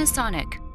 Panasonic.